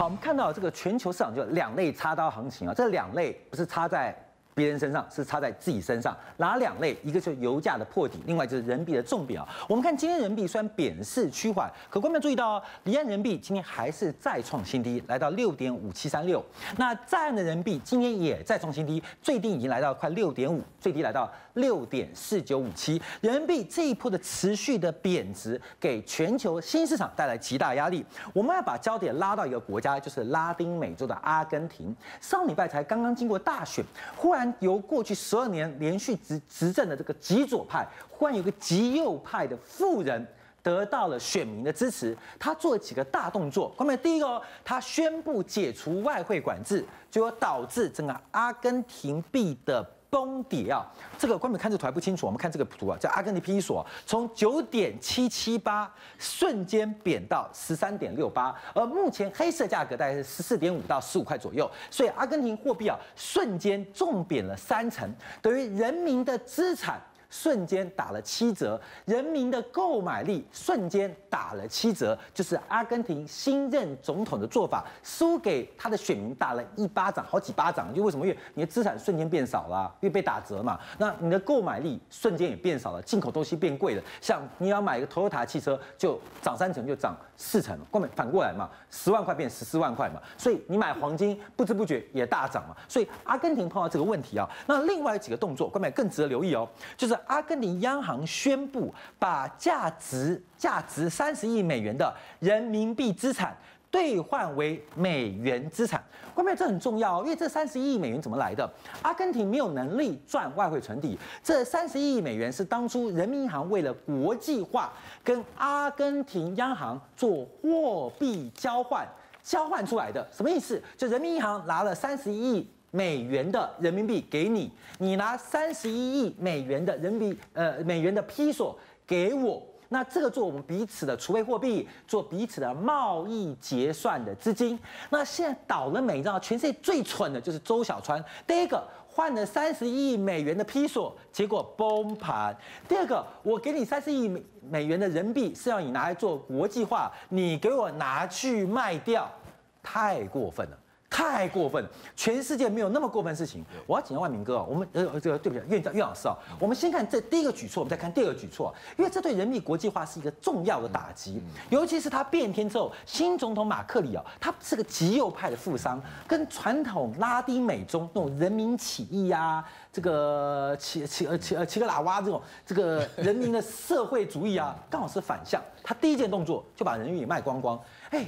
好，我们看到这个全球市场就两类插刀行情啊，这两类不是插在。别人身上是插在自己身上，哪两类？一个是油价的破底，另外就是人民币的重贬啊。我们看今天人民币虽然贬势趋缓，可观众注意到哦，离岸人民币今天还是再创新低，来到六点五七三六。那在岸的人民币今天也再创新低，最低已经来到快六点五，最低来到六点四九五七。人民币这一波的持续的贬值，给全球新市场带来极大压力。我们要把焦点拉到一个国家，就是拉丁美洲的阿根廷。上礼拜才刚刚经过大选，忽然。由过去十二年连续执执政的这个极左派，忽然有个极右派的富人得到了选民的支持，他做了几个大动作。后面第一个，他宣布解除外汇管制，结果导致整个阿根廷币的崩底啊。这个关键看这图还不清楚，我们看这个图啊，叫阿根廷比索从九点七七八瞬间贬到十三点六八，而目前黑色价格大概是十四点五到十五块左右，所以阿根廷货币啊瞬间重贬了三成，等于人民的资产。瞬间打了七折，人民的购买力瞬间打了七折，就是阿根廷新任总统的做法，输给他的选民打了一巴掌，好几巴掌。就为什么？因为你的资产瞬间变少了，因为被打折嘛。那你的购买力瞬间也变少了，进口东西变贵了。像你要买一个 Toyota 汽车，就涨三成，就涨四成，根本反过来嘛，十万块变十四万块嘛。所以你买黄金，不知不觉也大涨嘛。所以阿根廷碰到这个问题啊，那另外几个动作，关美更值得留意哦，就是。阿根廷央行宣布把价值价值三十亿美元的人民币资产兑换为美元资产，关键这很重要，因为这三十亿美元怎么来的？阿根廷没有能力赚外汇存底，这三十亿美元是当初人民银行为了国际化，跟阿根廷央行做货币交换交换出来的。什么意思？就人民银行拿了三十亿。美元的人民币给你，你拿三十一亿美元的人民币，呃，美元的批索给我，那这个做我们彼此的储备货币，做彼此的贸易结算的资金。那现在倒了霉，你知道全世界最蠢的就是周小川。第一个换了三十亿美元的批索，结果崩盘；第二个，我给你三十亿美美元的人民币是要你拿来做国际化，你给我拿去卖掉，太过分了。太过分，全世界没有那么过分事情。我要请教万明哥啊，我们呃这个对不起，院长院老师啊，我们先看这第一个举措，我们再看第二个举措，因为这对人民币国际化是一个重要的打击，尤其是他变天之后，新总统马克里啊，他是个极右派的富商，跟传统拉丁美中那种人民起义啊，这个起起呃起呃齐格拉瓦这种这个人民的社会主义啊，刚好是反向。他第一件动作就把人民币卖光光，哎。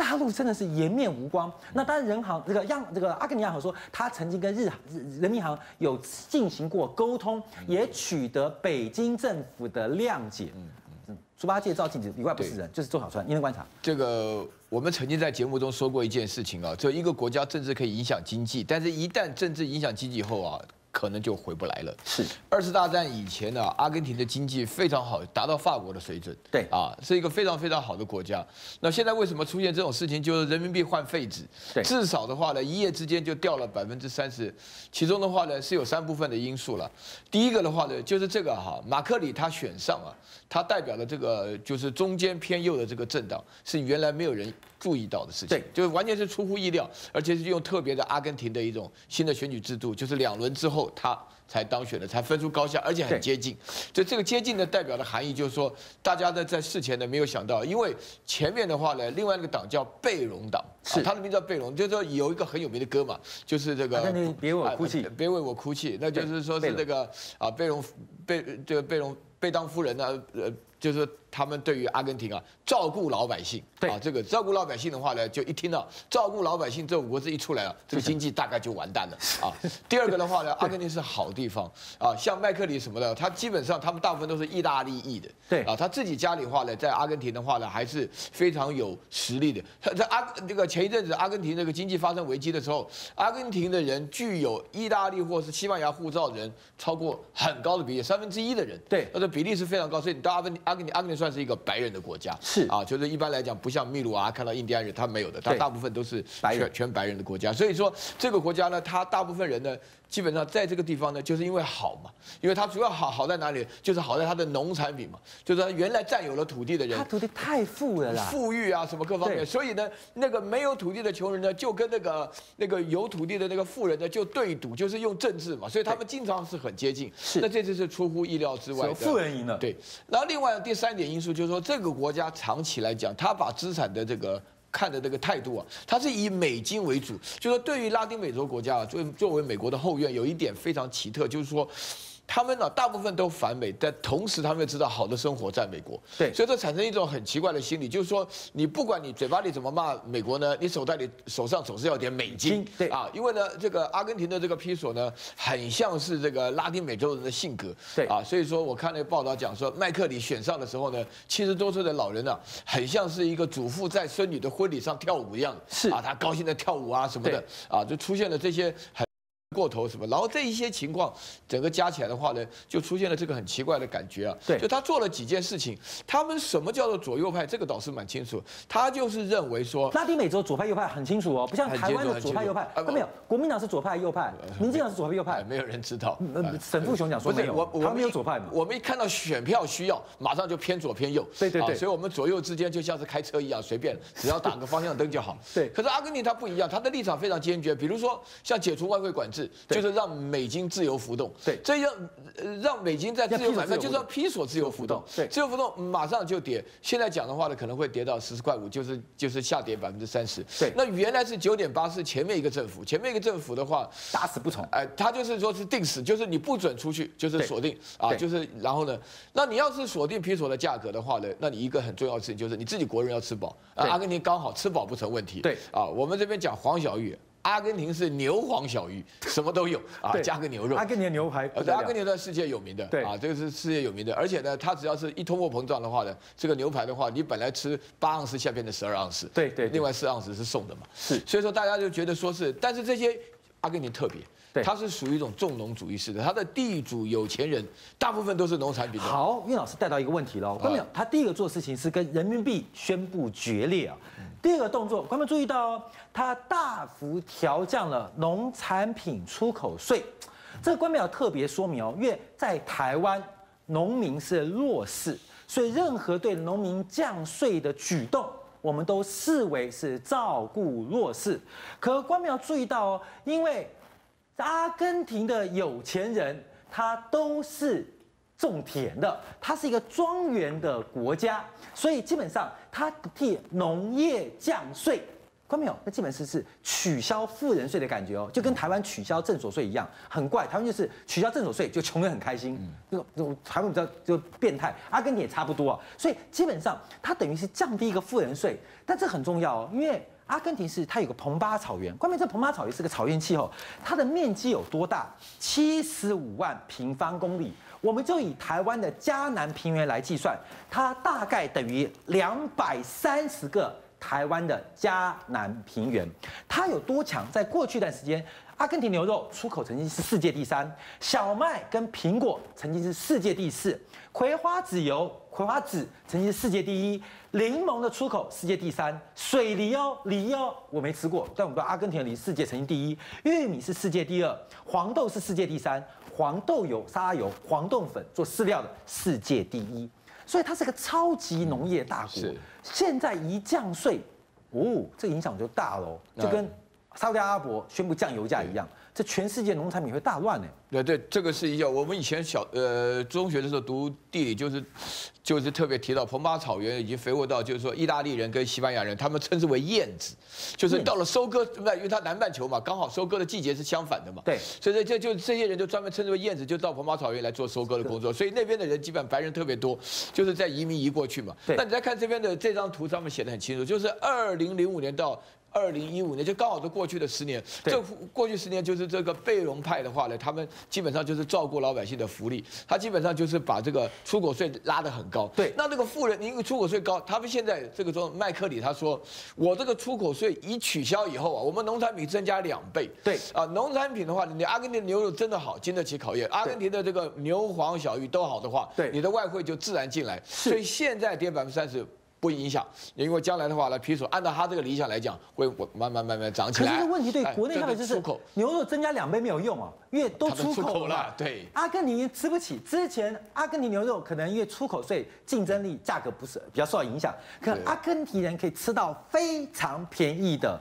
大陆真的是颜面无光。那当然，人行这个央这个阿根廷央行说，他曾经跟日日人民银行有进行过沟通，也取得北京政府的谅解。嗯嗯，猪八戒照镜子里外不是人，就是周小川。您的观察？这个我们曾经在节目中说过一件事情啊，就一个国家政治可以影响经济，但是一旦政治影响经济后啊。可能就回不来了。是二次大战以前呢，阿根廷的经济非常好，达到法国的水准。对啊，是一个非常非常好的国家。那现在为什么出现这种事情？就是人民币换废纸，至少的话呢，一夜之间就掉了百分之三十。其中的话呢，是有三部分的因素了。第一个的话呢，就是这个哈，马克里他选上啊，他代表的这个就是中间偏右的这个政党，是原来没有人注意到的事情。对，就完全是出乎意料，而且是用特别的阿根廷的一种新的选举制度，就是两轮之后。他才当选的，才分出高下，而且很接近。就这个接近的代表的含义，就是说，大家呢在事前呢没有想到，因为前面的话呢，另外那个党叫贝隆党，是他的名字叫贝隆，就是说有一个很有名的歌嘛，就是这个别为我哭泣，别为我哭泣，那就是说是这个啊贝隆贝这个贝隆贝当夫人呢，呃，就是他们对于阿根廷啊。照顾老百姓，对。啊，这个照顾老百姓的话呢，就一听到照顾老百姓这五个字一出来了，这个经济大概就完蛋了。啊。第二个的话呢，阿根廷是好地方。啊，像麦克里什么的，他基本上他们大部分都是意大利裔的，对。啊，他自己家里话呢，在阿根廷的话呢，还是非常有实力的。他在阿这个前一阵子阿根廷这个经济发生危机的时候，阿根廷的人具有意大利或是西班牙护照的人超过很高的比例，三分之一的人，对，那这比例是非常高，所以你到阿根廷，阿根廷，阿根廷算是一个白人的国家，是。啊，就是一般来讲，不像秘鲁啊，看到印第安人，他没有的，他大部分都是全全白人的国家。所以说，这个国家呢，他大部分人呢，基本上在这个地方呢，就是因为好嘛，因为它主要好好在哪里，就是好在它的农产品嘛，就是它原来占有了土地的人，他土地太富了啦，富裕啊什么各方面，所以呢，那个没有土地的穷人呢，就跟那个那个有土地的那个富人呢就对赌，就是用政治嘛，所以他们经常是很接近。是。那这次是出乎意料之外的，富人赢了，对，然后另外第三点因素就是说，这个国家长期来讲，他把资产的这个。看的这个态度啊，它是以美金为主，就是说对于拉丁美洲国家啊，作为作为美国的后院，有一点非常奇特，就是说。他们呢，大部分都反美，但同时他们又知道好的生活在美国，对。所以这产生一种很奇怪的心理，就是说，你不管你嘴巴里怎么骂美国呢，你手袋里手上总是要点美金，对。啊，因为呢，这个阿根廷的这个披索呢，很像是这个拉丁美洲人的性格，对。啊，所以说我看那个报道讲说，麦克里选上的时候呢，七十多岁的老人啊，很像是一个祖父在孙女的婚礼上跳舞一样，是。啊，他高兴的跳舞啊什么的，啊，就出现了这些很。过头什么，然后这一些情况整个加起来的话呢，就出现了这个很奇怪的感觉啊。对就他做了几件事情，他们什么叫做左右派，这个倒是蛮清楚。他就是认为说，拉丁美洲左派右派很清楚哦，不像台湾的左派右派，他没有，国民党是左派右派，民进党是左派右派，哎没有人知道。呃，沈富雄讲说没有，我他没有左派嘛。我们一看到选票需要，马上就偏左偏右。对对对啊所以我们左右之间就像是开车一样，随便只要打个方向灯就好。对可是阿根廷他不一样，他的立场非常坚决。比如说像解除外汇管制，对就是让美金自由浮动。对这样呃让美金在自由买卖，要批准自由浮动就是要批索自由浮动。对自由浮动马上就跌。现在讲的话呢，可能会跌到十四块五，就是就是下跌百分之三十。对那原来是九点八，是前面一个政府，前面一个政府的话，打死不从。哎，他就是说是定死，就是你不准出去，就是对锁定啊，就是然后呢，那你要是锁定披索的价格的话呢，那你一个很重要的事情就是你自己国人要吃饱啊。阿根廷刚好吃饱不成问题。对啊，我们这边讲黄小玉，阿根廷是牛黄小鱼，什么都有。啊，加个牛肉。阿。根廷牛排阿根廷在世界有名的，对。啊，这个是世界有名的，而且呢，它只要是一通货膨胀的话呢，这个牛排的话，你本来吃八盎司，现在变成十二盎司，对对对。另外四盎司是送的嘛，是。所以说大家就觉得说是，但是这些阿根廷特别，对它是属于一种重农主义式的，它的地主有钱人大部分都是农产品的，好，岳老师带到一个问题了，观众朋友，他第一个做事情是跟人民币宣布决裂啊。第二个动作，观众们注意到哦，他大幅调降了农产品出口税。这个观众要特别说明哦，因为在台湾农民是弱势，所以任何对农民降税的举动，我们都视为是照顾弱势。可观众要注意到哦，因为阿根廷的有钱人，他都是种田的，他是一个庄园的国家，所以基本上他替农业降税。看到没有？那基本是是取消富人税的感觉哦，就跟台湾取消正所税一样，很怪。台湾就是取消正所税，就穷人很开心。这种这种台湾比较就变态，阿根廷也差不多啊。所以基本上它等于是降低一个富人税，但这很重要哦，因为阿根廷是它有个蓬巴草原，关键这蓬巴草原是个草原气候，它的面积有多大？七十五万平方公里。我们就以台湾的嘉南平原来计算，它大概等于两百三十个台湾的嘉南平原。它有多强？在过去一段时间，阿根廷牛肉出口曾经是世界第三，小麦跟苹果曾经是世界第四，葵花籽油、葵花籽曾经是世界第一，柠檬的出口世界第三，水梨哦，梨哦，我没吃过，但我们知道阿根廷的梨世界曾经第一，玉米是世界第二，黄豆是世界第三，黄豆油、沙拉油、黄豆粉做饲料的世界第一，所以它是个超级农业大国。是现在一降税，哦，这影响就大了，就跟沙特阿拉伯宣布降油价一样，这全世界农产品会大乱呢。对对，这个是一样。我们以前小呃中学的时候读地理，就是就是特别提到蓬巴草原已经肥沃到，就是说意大利人跟西班牙人他们称之为燕子，就是到了收割？因为它南半球嘛，刚好收割的季节是相反的嘛。对所以这这就这些人就专门称之为燕子，就到蓬巴草原来做收割的工作。所以那边的人基本上白人特别多，就是在移民移过去嘛。对那你再看这边的这张图，上面写的很清楚，就是二零零五年到。二零一五年就刚好是过去的十年，对这过去十年就是这个贝隆派的话呢，他们基本上就是照顾老百姓的福利，他基本上就是把这个出口税拉得很高。对那那个富人，因为出口税高，他们现在这个说麦克里他说，我这个出口税一取消以后啊，我们农产品增加两倍。对啊，农产品的话，你阿根廷牛肉真的好，经得起考验。阿根廷的这个牛黄小玉都好的话，对你的外汇就自然进来。所以现在跌百分之三十。不影响，因为将来的话呢，比如说按照他这个理想来讲，会慢慢慢慢涨起来。可是问题对国内消费就是牛肉增加两倍没有用啊，因为都出口了。对，阿根廷吃不起，之前阿根廷牛肉可能因为出口税竞争力价格不是比较受到影响，可阿根廷人可以吃到非常便宜的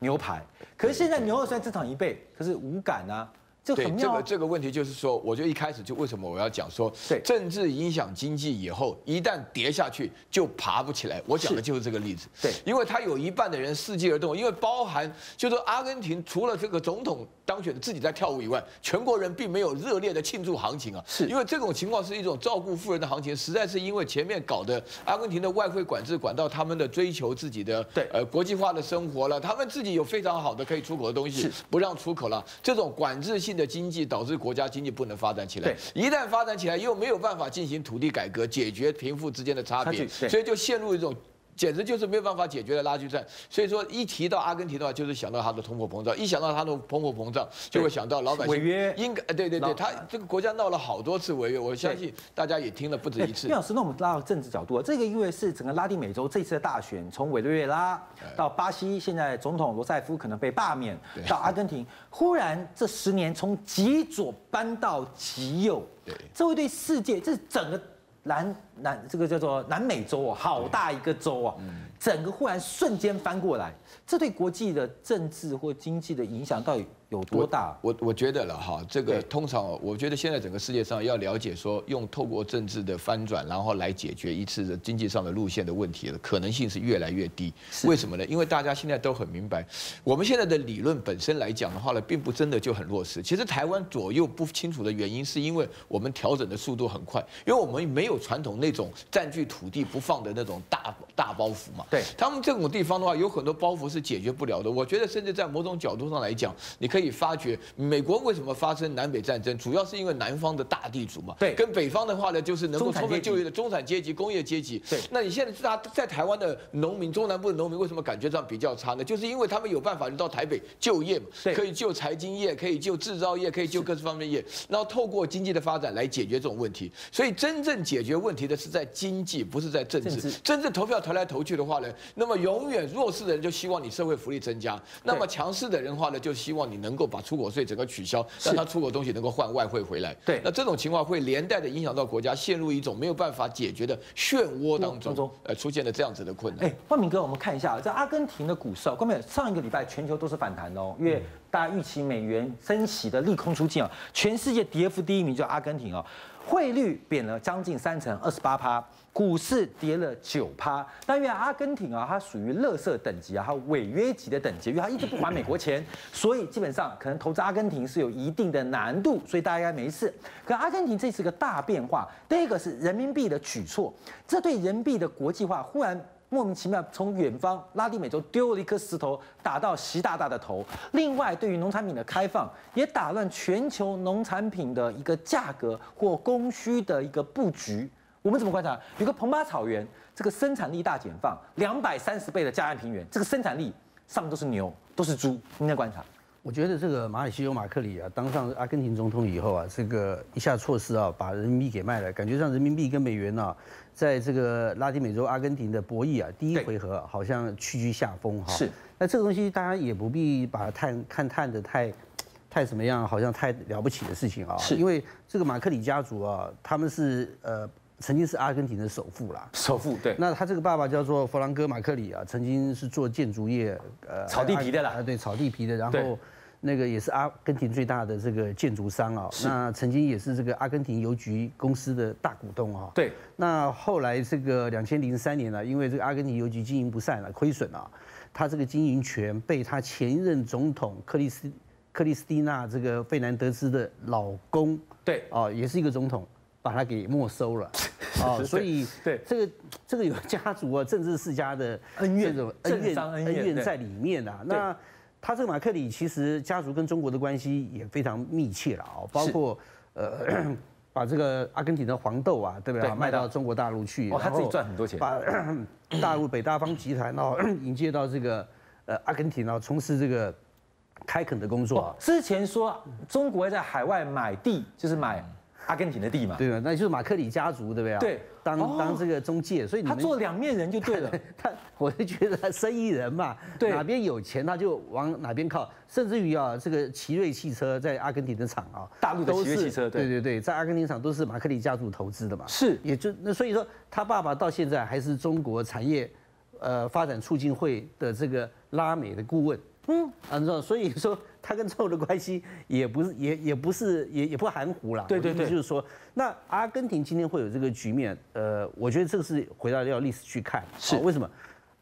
牛排。可是现在牛肉虽然增长一倍，可是无感啊。对这个这个问题就是说，我就一开始就为什么我要讲说，政治影响经济以后，一旦跌下去就爬不起来。我讲的就是这个例子。对，因为他有一半的人伺机而动，因为包含就是阿根廷除了这个总统当选自己在跳舞以外，全国人并没有热烈的庆祝行情啊。是因为这种情况是一种照顾富人的行情，实在是因为前面搞的阿根廷的外汇管制管到他们的追求自己的对呃国际化的生活了，他们自己有非常好的可以出口的东西，不让出口了，这种管制性。的经济导致国家经济不能发展起来，一旦发展起来又没有办法进行土地改革，解决贫富之间的差别，所以就陷入一种。简直就是没有办法解决的拉锯战，所以说一提到阿根廷的话，就是想到它的通货膨胀，一想到它的通货膨胀，就会想到老百姓违约，应该对对对，他这个国家闹了好多次违约，我相信大家也听了不止一次。叶老师，那我们拉到政治角度，这个因为是整个拉丁美洲这次的大选，从委内瑞拉到巴西，现在总统罗塞夫可能被罢免，到阿根廷，忽然这十年从极左搬到极右，这会对世界，这是整个。南南这个叫做南美洲啊，好大一个州啊，整个忽然瞬间翻过来，这对国际的政治或经济的影响到底？有多大？我我觉得了哈，这个通常我觉得现在整个世界上要了解说，用透过政治的翻转，然后来解决一次的经济上的路线的问题的可能性是越来越低。为什么呢？因为大家现在都很明白，我们现在的理论本身来讲的话呢，并不真的就很落实。其实台湾左右不清楚的原因，是因为我们调整的速度很快，因为我们没有传统那种占据土地不放的那种大大包袱嘛。对他们这种地方的话，有很多包袱是解决不了的。我觉得甚至在某种角度上来讲，你可以。可以发觉，美国为什么发生南北战争，主要是因为南方的大地主嘛，对，跟北方的话呢，就是能够充分就业的中产阶级、工业阶级。对，那你现在在在台湾的农民，中南部的农民为什么感觉上比较差呢？就是因为他们有办法到台北就业嘛，可以就财经业，可以就制造业，可以就各式方面业，然后透过经济的发展来解决这种问题。所以真正解决问题的是在经济，不是在政治。真正投票投来投去的话呢，那么永远弱势的人就希望你社会福利增加，那么强势的人话呢，就希望你能够把出口税。整个取消，让他出口东西能够换外汇回来。对，那这种情况会连带的影响到国家，陷入一种没有办法解决的漩涡当中，呃，出现了这样子的困难。哎，万明哥，我们看一下，在阿根廷的股市，关键上一个礼拜全球都是反弹哦，因为大家预期美元升息的利空出尽啊，全世界跌幅第一名就阿根廷哦，汇率贬了将近三成，二十八趴。股市跌了九趴，但因为阿根廷啊，它属于垃圾等级啊，它违约级的等级，因为它一直不还美国钱，所以基本上可能投资阿根廷是有一定的难度，所以大家应该没事。可阿根廷这是个大变化，第一个是人民币的举措，这对人民币的国际化忽然莫名其妙从远方拉丁美洲丢了一颗石头打到习大大的头。另外，对于农产品的开放，也打乱全球农产品的一个价格或供需的一个布局。我们怎么观察？有个蓬巴草原，这个生产力大减放，两百三十倍的加岸平原，这个生产力上都是牛，都是猪。您在观察？我觉得这个马里西欧马克里啊，当上阿根廷总统以后啊，这个一下措施啊，把人民币给卖了，感觉上人民币跟美元呢，在这个拉丁美洲阿根廷的博弈啊，第一回合好像屈居下风哈。是。那这个东西大家也不必把它看看探的太，太怎么样，好像太了不起的事情啊。是。因为这个马克里家族啊，他们是呃。曾经是阿根廷的首富啦，首富对。那他这个爸爸叫做弗朗哥马克里啊，曾经是做建筑业，呃，炒地皮的啦，对，炒地皮的。然后那个也是阿根廷最大的这个建筑商啊，那曾经也是这个阿根廷邮局公司的大股东啊。对。那后来这个两千零三年呢，因为这个阿根廷邮局经营不善了，亏损啊，他这个经营权被他前任总统克里斯克里斯蒂娜这个费南德斯的老公，对，哦，也是一个总统。把他给没收了，哦，所以对这个这个有家族啊，政治世家的恩怨，这种恩怨恩怨在里面啊。那他这个马克里其实家族跟中国的关系也非常密切了啊，包括呃 把这个阿根廷的黄豆啊，对不对？卖到中国大陆去，他自己赚很多钱。把 大陆北大方集团然后 引介到这个呃阿根廷然后从事这个开垦的工作。之前说中国在海外买地就是买。阿根廷的地嘛，对啊，那就是马克里家族，对不对啊？对，当当这个中介，所以他做两面人就对了。他我就觉得他生意人嘛，对，哪边有钱他就往哪边靠，甚至于啊，这个奇瑞汽车在阿根廷的厂啊，大陆的奇瑞汽车，对。对对，在阿根廷厂都是马克里家族投资的嘛，是，也就那所以说他爸爸到现在还是中国产业呃发展促进会的这个拉美的顾问。嗯，按照所以说他跟中国的关系也不是 也也不是也也不含糊啦。对对对，就是说，那阿根廷今天会有这个局面，呃，我觉得这个是回到要历史去看。是为什么？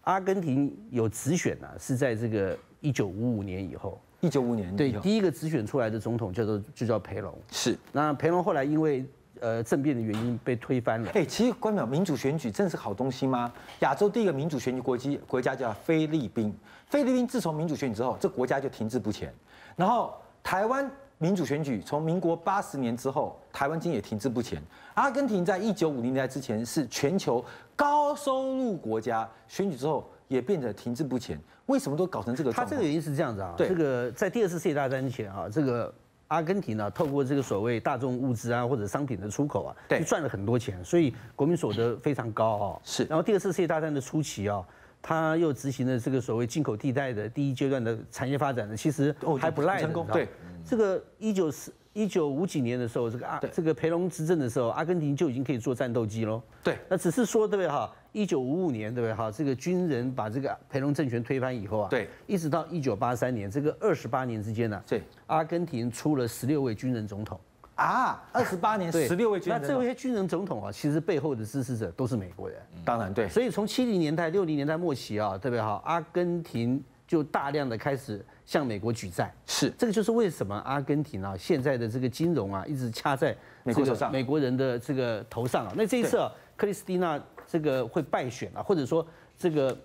阿根廷有直选呢？是在这个一九五五年以后。一九五年对，第一个直选出来的总统叫做就叫培隆。是。那培隆后来因为呃政变的原因被推翻了。哎，其实关表民主选举真的是好东西吗？亚洲第一个民主选举国际国家叫菲律宾。菲律宾自从民主选举之后，这国家就停滞不前。然后台湾民主选举从民国八十年之后，台湾经也停滞不前。阿根廷在一九五零年代之前是全球高收入国家，选举之后也变得停滞不前。为什么都搞成这个？他这个原因是这样子啊，这个在第二次世界大战之前啊，这个阿根廷呢，透过这个所谓大众物资啊或者商品的出口啊，对，赚了很多钱，所以国民所得非常高啊。是。然后第二次世界大战的初期啊。他又执行了这个所谓进口替代的第一阶段的产业发展呢，其实还不赖成功。对，这个一九四一九五几年的时候，这个阿这个培隆执政的时候，阿根廷就已经可以做战斗机喽。对，那只是说对不对哈？一九五五年对不对哈？这个军人把这个培隆政权推翻以后啊，对，一直到一九八三年这个二十八年之间呢，对，阿根廷出了十六位军人总统。啊，二十八年十六位军人，那这些军人总统啊，其实背后的支持者都是美国人。当然对，所以从七零年代、六零年代末期啊，特别好，阿根廷就大量的开始向美国举债。是，这个就是为什么阿根廷啊现在的这个金融啊一直掐在美国手上，美国人的这个头上啊。那这一次啊，克里斯蒂娜这个会败选啊，或者说这个。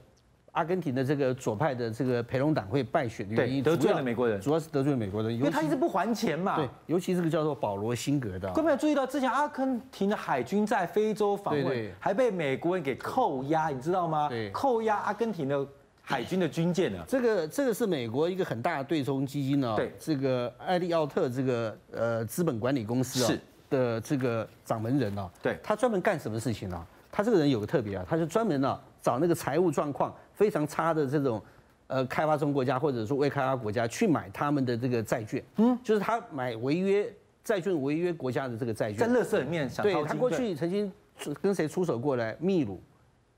阿根廷的这个左派的这个培隆党会败选的原因，得罪了美国人，主要是得罪了美国人，因为他一直不还钱嘛。对，尤其这个叫做保罗辛格的。各位有注意到，之前阿根廷的海军在非洲访问，还被美国人给扣押，你知道吗？对，扣押阿根廷的海军的军舰呢。这个这个是美国一个很大的对冲基金呢。对，这个艾利奥特这个呃资本管理公司啊的这个掌门人啊，对，他专门干什么事情呢？他这个人有个特别啊，他是专门呢找那个财务状况。非常差的这种，呃，开发中国家或者说未开发国家去买他们的这个债券，嗯，就是他买违约债券违约国家的这个债券，在乐色里面想对他过去曾经跟谁出手过来？秘鲁，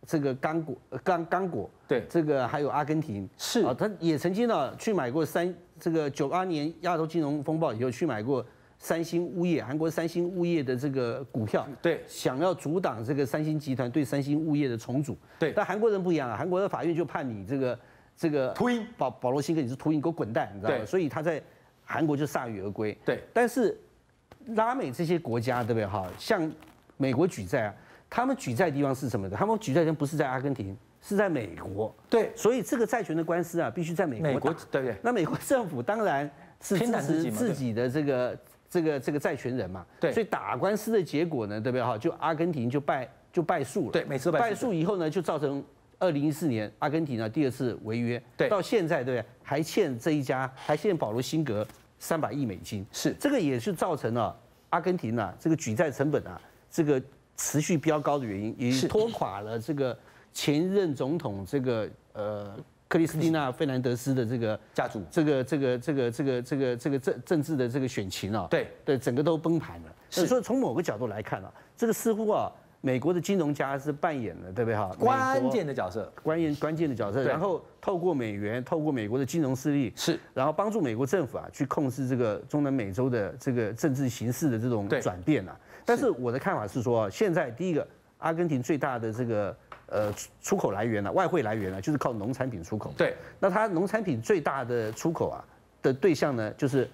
这个刚果，刚刚果，对，这个还有阿根廷，是。啊，他也曾经呢去买过三这个九八年亚洲金融风暴以后去买过。三星物业，韩国三星物业的这个股票，对，想要阻挡这个三星集团对三星物业的重组，对。但韩国人不一样啊，韩国的法院就判你这个这个秃鹰保保罗辛格你是秃鹰，给我滚蛋，你知道吗？所以他在韩国就铩羽而归。对。但是拉美这些国家，对不对？哈，像美国举债啊，他们举债地方是什么的？他们举债地不是在阿根廷，是在美国。对。所以这个债权的官司啊，必须在美国。美国对对。那美国政府当然是支持自己的这个。这个这个债权人嘛，对，所以打官司的结果呢，对不对？哈？就阿根廷就败就败诉了，对，每次败诉。以后呢，就造成二零一四年阿根廷呢第二次违约，对，到现在对不对？还欠这一家还欠保罗辛格三百亿美金，是。这个也是造成了阿根廷呢这个举债成本啊这个持续飙高的原因，也拖垮了这个前任总统这个呃。克里斯蒂娜·费兰德斯的这个家族，这个这个这个这个这个这个政政治的这个选情啊，对对，整个都崩盘了。所以说，从某个角度来看啊，这个似乎啊，美国的金融家是扮演了，对不对哈？关键的角色，关键关键的角色。然后透过美元，透过美国的金融势力，是，然后帮助美国政府啊，去控制这个中南美洲的这个政治形势的这种转变啊。但是我的看法是说，现在第一个，阿根廷最大的这个。呃，出口来源呢，外汇来源呢，就是靠农产品出口。对，那它农产品最大的出口啊的对象呢，就是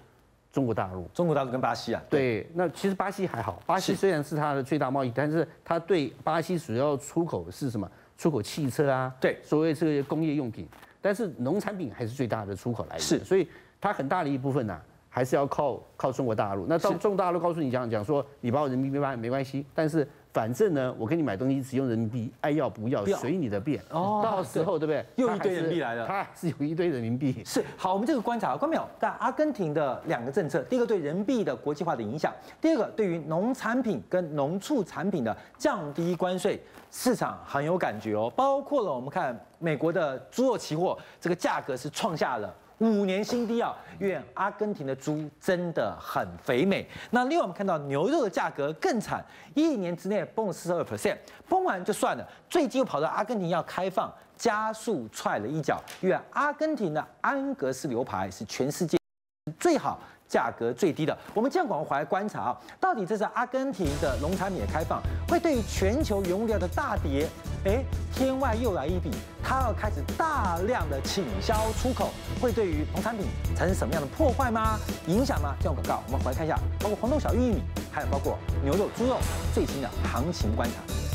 中国大陆。中国大陆跟巴西啊？对，那其实巴西还好，巴西虽然是它的最大贸易，但是它对巴西主要出口是什么？出口汽车啊，对，所谓这个工业用品。但是农产品还是最大的出口来源。是，所以它很大的一部分呢，还是要靠靠中国大陆。那到中国大陆告诉你讲讲说，你把我人民币卖没关系，但是反正呢，我跟你买东西只用人民币，爱要不要随你的便。哦，到时候对不对？又一堆人民币来了，他是有一堆人民币。是好，我们这个观察，关淼但阿根廷的两个政策，第一个对人民币的国际化的影响，第二个对于农产品跟农畜产品的降低关税，市场很有感觉哦。包括了我们看美国的猪肉期货，这个价格是创下了。五年新低啊！因为阿根廷的猪真的很肥美。那另外我们看到牛肉的价格更惨，一年之内崩了四十二 percent，崩完就算了，最近又跑到阿根廷要开放，加速踹了一脚。因为阿根廷的安格斯牛排是全世界最好。价格最低的，我们这样广回来观察啊，到底这是阿根廷的农产品的开放，会对于全球原物料的大跌，哎，天外又来一笔，它要开始大量的倾销出口，会对于农产品产生什么样的破坏吗？影响吗？这种广告，我们回来看一下，包括黄豆、小玉米，还有包括牛肉、猪肉最新的行情观察。